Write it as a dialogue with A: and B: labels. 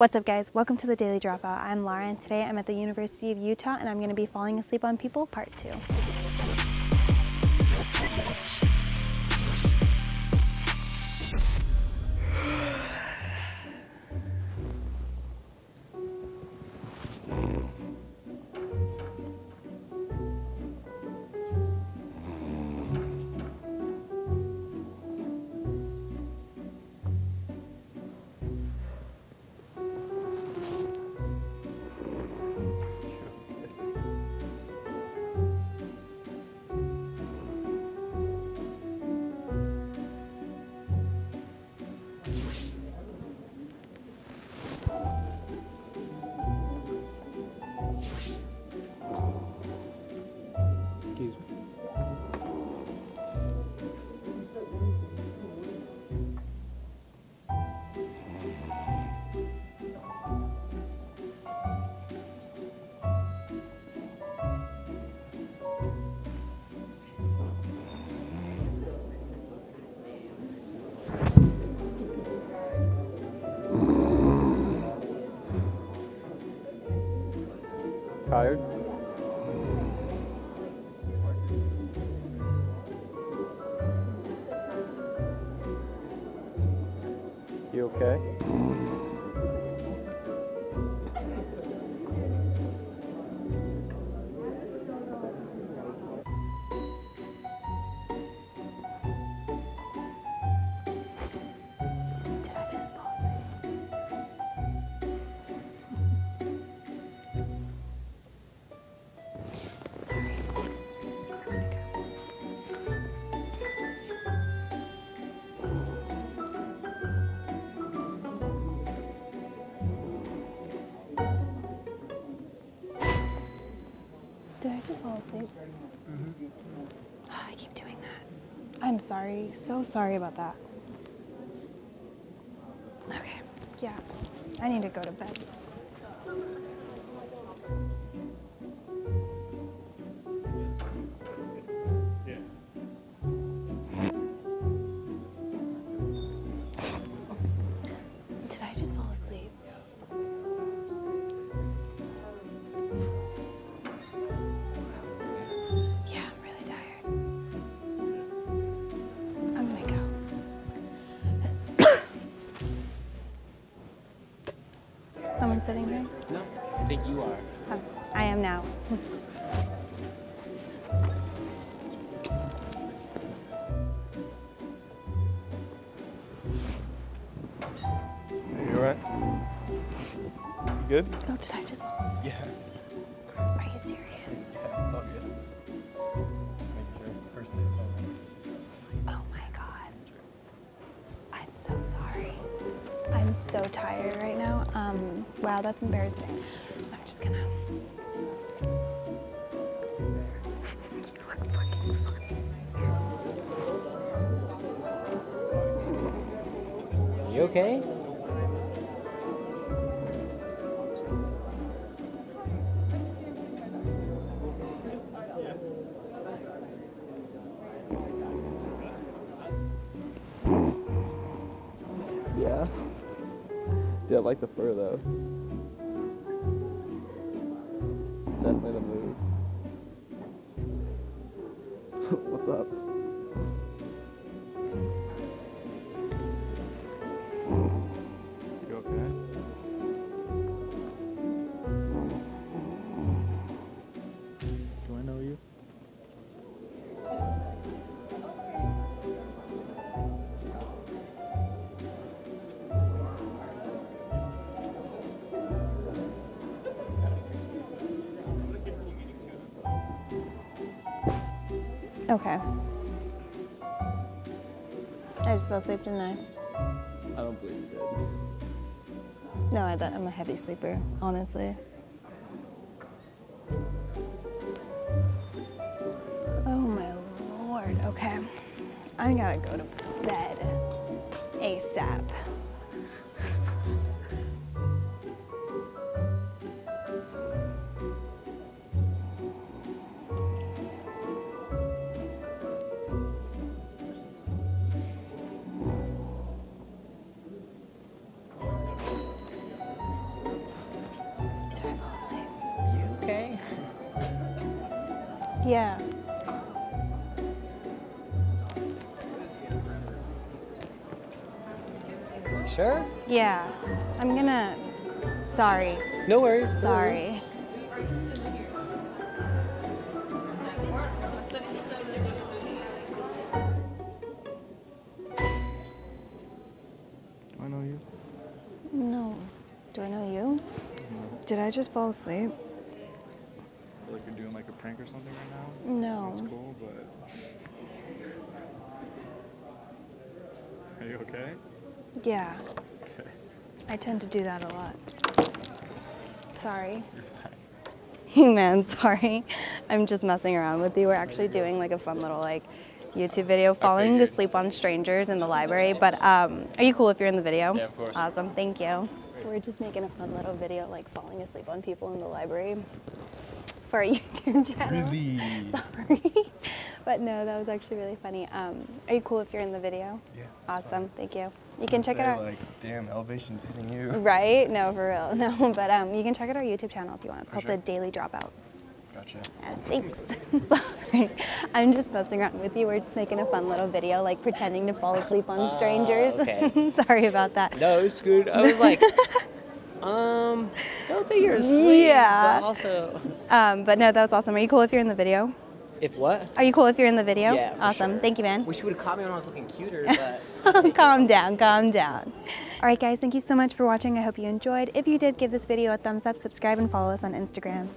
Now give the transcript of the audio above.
A: What's up guys, welcome to the Daily Dropout. I'm Lara and today I'm at the University of Utah and I'm going to be falling asleep on people part 2.
B: Tired? You okay?
A: Did I just fall asleep? I keep doing that. I'm sorry. So sorry about that. Okay. Yeah. I need to go to bed. Sitting here?
B: No, I think you are.
A: Oh, I am now.
B: You alright? You good?
A: Oh, did I just fall asleep?
B: Yeah.
A: I'm so tired right now. Um, wow, that's embarrassing. I'm just gonna. You
B: okay? I like the fur though. Definitely the move. What's up? Okay. I
A: just fell asleep, didn't I?
B: I don't believe you did.
A: No, I thought I'm a heavy sleeper, honestly. Oh my lord. Okay. I gotta go to bed ASAP. Yeah.
C: Sure?
A: Yeah. I'm gonna. Sorry.
C: No worries. no worries.
A: Sorry.
B: Do I know you?
A: No. Do I know you? Did I just fall asleep?
B: I feel like you're doing like a prank or something right now.
A: No.
B: That's cool, but. Are you okay?
A: Yeah.
B: Okay.
A: I tend to do that a lot. Sorry.
B: You're fine.
A: Hey man, sorry. I'm just messing around with you. We're actually doing like a fun little like YouTube video, falling asleep on strangers in the library. But um, are you cool if you're in the video?
C: Yeah, of course.
A: Awesome, thank you. We're just making a fun little video, like falling asleep on people in the library for our YouTube channel.
B: Really?
A: Sorry, but no, that was actually really funny. Um, are you cool if you're in the video?
B: Yeah, that's
A: Awesome, thank you. You can check it out.
B: Like, damn, elevation's hitting you.
A: Right? No, for real. No, but um, you can check out our YouTube channel if you want. It's called
B: sure.
A: The Daily Dropout.
B: Gotcha.
A: Yeah, thanks. Sorry. I'm just messing around with you. We're just making a fun little video, like pretending to fall asleep on strangers.
C: okay.
A: Sorry about that.
C: No, it's good. I was like, um, don't think you're asleep.
A: Yeah.
C: But also,
A: Um, but no, that was awesome. Are you cool if you're in the video?
C: if what?
A: Are you cool if you're in the video?
C: Yeah,
A: awesome.
C: sure.
A: Thank you, man.
C: Wish you would have caught me when I was looking cuter, but.
A: calm down, calm down. All right, guys, thank you so much for watching. I hope you enjoyed. If you did, give this video a thumbs up, subscribe, and follow us on Instagram.